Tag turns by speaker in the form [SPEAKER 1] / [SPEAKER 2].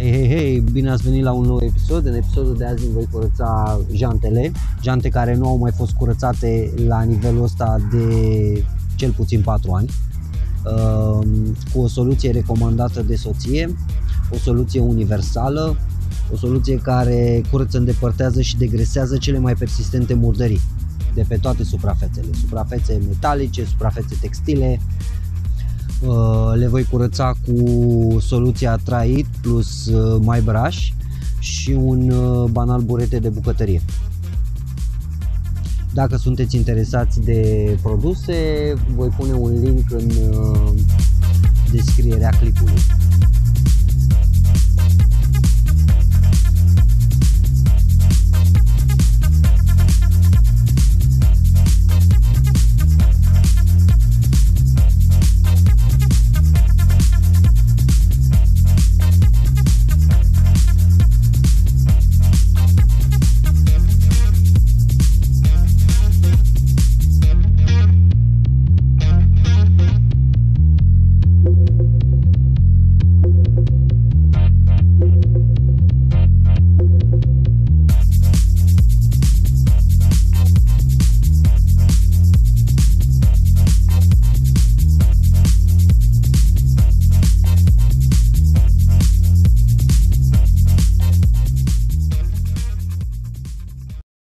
[SPEAKER 1] Hei, hei, hei, bine ați venit la un nou episod. În episodul de azi îmi voi curăța jantele, jante care nu au mai fost curățate la nivelul ăsta de cel puțin 4 ani, Ehm, cu o soluție recomandată de soție, o soluție universală, o soluție care curăță, îndepărtează și degresează cele mai persistente murdării de pe toate suprafețele, suprafețe metalice, suprafețe textile, Uh, le voi curăța cu soluția Trait plus uh, My Brush și un uh, banal burete de bucătărie. Dacă sunteți interesați de produse, voi pune un link în descrierea clipului.